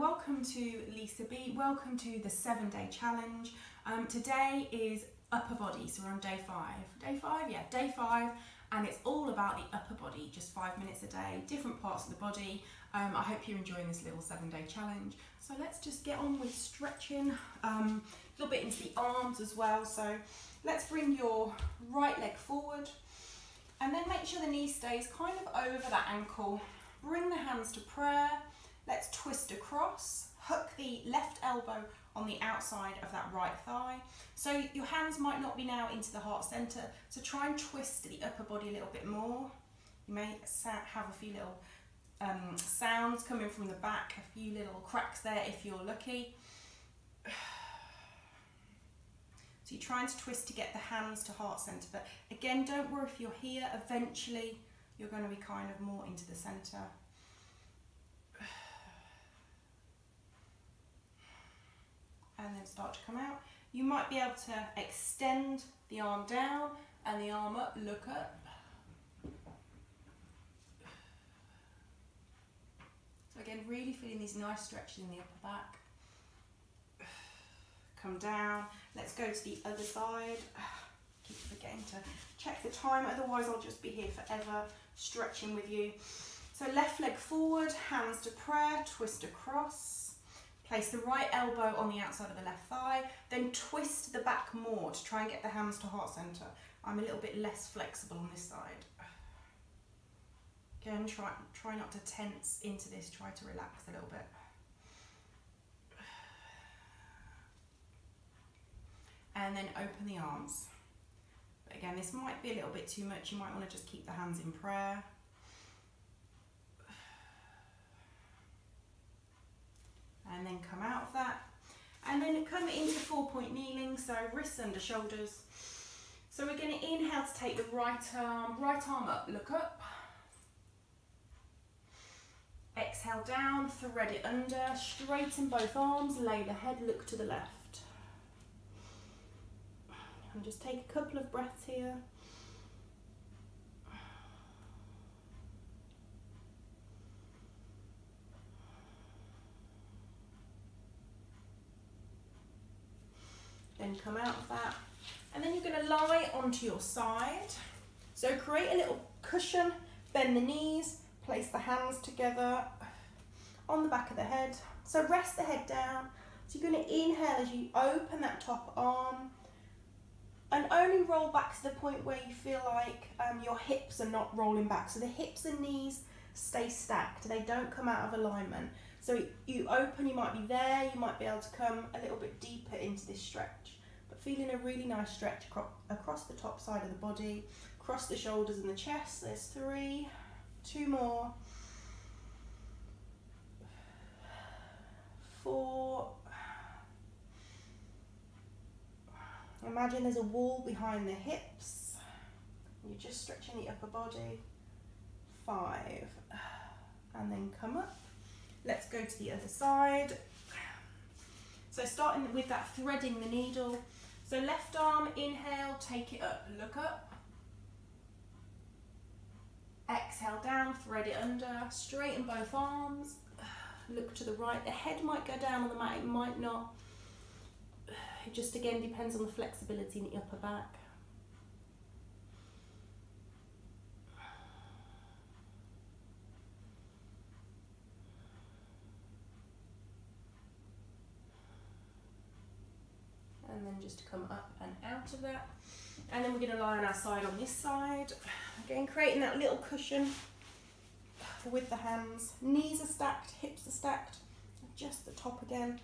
welcome to Lisa Be. Welcome to the seven day challenge. Um, today is upper body, so we're on day five. Day five, yeah, day five, and it's all about the upper body, just five minutes a day, different parts of the body. Um, I hope you're enjoying this little seven day challenge. So let's just get on with stretching, um, a little bit into the arms as well. So let's bring your right leg forward and then make sure the knee stays kind of over that ankle. Bring the hands to prayer Let's twist across, hook the left elbow on the outside of that right thigh. So your hands might not be now into the heart center, so try and twist the upper body a little bit more. You may have a few little um, sounds coming from the back, a few little cracks there if you're lucky. So you're trying to twist to get the hands to heart center, but again, don't worry if you're here, eventually you're going to be kind of more into the center. and then start to come out. You might be able to extend the arm down and the arm up, look up. So again, really feeling these nice stretches in the upper back. Come down. Let's go to the other side. Keep forgetting to check the time, otherwise I'll just be here forever stretching with you. So left leg forward, hands to prayer, twist across. Place the right elbow on the outside of the left thigh, then twist the back more to try and get the hands to heart center. I'm a little bit less flexible on this side. Again, try, try not to tense into this, try to relax a little bit. And then open the arms. But again, this might be a little bit too much. You might want to just keep the hands in prayer. And then come out of that. And then come into four point kneeling, so wrists under shoulders. So we're going to inhale to take the right arm, right arm up, look up. Exhale down, thread it under, straighten both arms, lay the head, look to the left. And just take a couple of breaths here. Then come out of that. And then you're going to lie onto your side. So create a little cushion, bend the knees, place the hands together on the back of the head. So rest the head down. So you're going to inhale as you open that top arm and only roll back to the point where you feel like um, your hips are not rolling back. So the hips and knees stay stacked, they don't come out of alignment. So you open, you might be there, you might be able to come a little bit deeper into this stretch. Feeling a really nice stretch across the top side of the body, across the shoulders and the chest. There's three, two more, four. Imagine there's a wall behind the hips. You're just stretching the upper body. Five. And then come up Let's go to the other side. So starting with that threading the needle. So left arm, inhale, take it up, look up. Exhale down, thread it under, straighten both arms. Look to the right. The head might go down on the mat, it might not. It just again depends on the flexibility in the upper back. and just come up and out of that. And then we're going to lie on our side on this side. Again, creating that little cushion with the hands. Knees are stacked, hips are stacked, just the top again.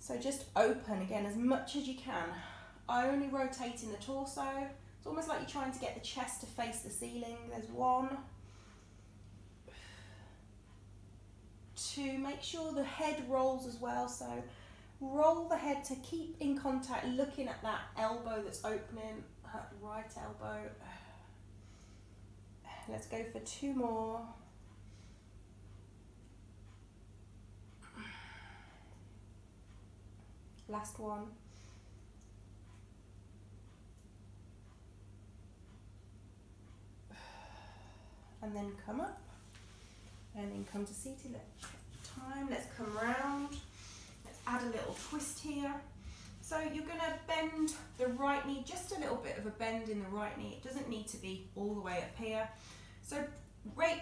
So just open again as much as you can. Only rotating the torso. It's almost like you're trying to get the chest to face the ceiling. There's one. Two, make sure the head rolls as well. So roll the head to keep in contact, looking at that elbow that's opening, that right elbow. Let's go for two more. Last one. And then come up and then come to seated time. Let's come round. Add a little twist here. So you're going to bend the right knee, just a little bit of a bend in the right knee. It doesn't need to be all the way up here. So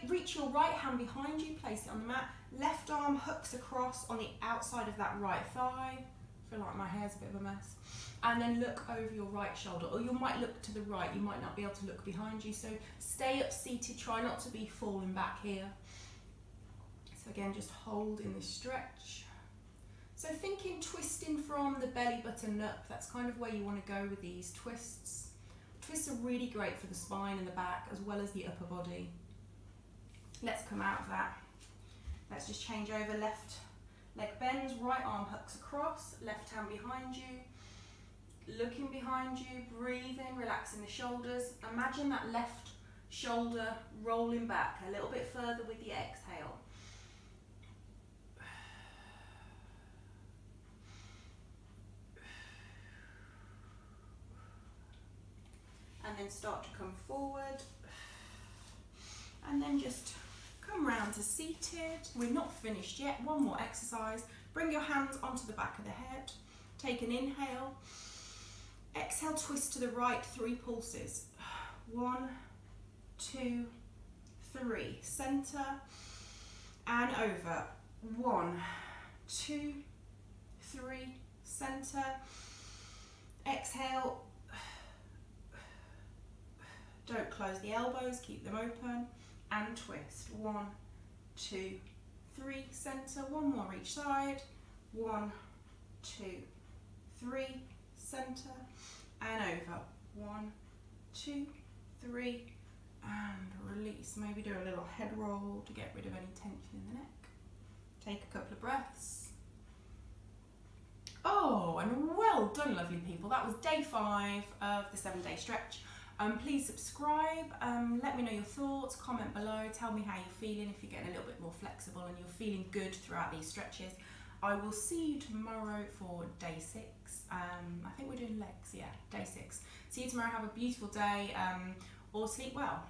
reach your right hand behind you, place it on the mat. Left arm hooks across on the outside of that right thigh. I feel like my hair's a bit of a mess. And then look over your right shoulder, or you might look to the right, you might not be able to look behind you. So stay up seated, try not to be falling back here. So again, just hold in this stretch. So thinking twisting from the belly button up, that's kind of where you want to go with these twists. Twists are really great for the spine and the back as well as the upper body. Let's come out of that. Let's just change over left leg bends, right arm hooks across, left hand behind you, looking behind you, breathing, relaxing the shoulders. Imagine that left shoulder rolling back a little bit further with the exhale. and then start to come forward and then just come round to seated. We're not finished yet, one more exercise. Bring your hands onto the back of the head, take an inhale, exhale, twist to the right, three pulses. One, two, three. Center and over. One, two, three. Center. Exhale, don't close the elbows, keep them open and twist. One, two, three, center. One more each side. One, two, three, center and over. One, two, three, and release. Maybe do a little head roll to get rid of any tension in the neck. Take a couple of breaths. Oh, and well done, lovely people. That was day five of the seven day stretch. Um, please subscribe, um, let me know your thoughts, comment below, tell me how you're feeling, if you're getting a little bit more flexible and you're feeling good throughout these stretches. I will see you tomorrow for day six. Um, I think we're doing legs, yeah, day six. See you tomorrow, have a beautiful day, um, or sleep well.